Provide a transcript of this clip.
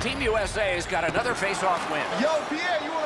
Team USA has got another face-off win. Yo, Pierre, you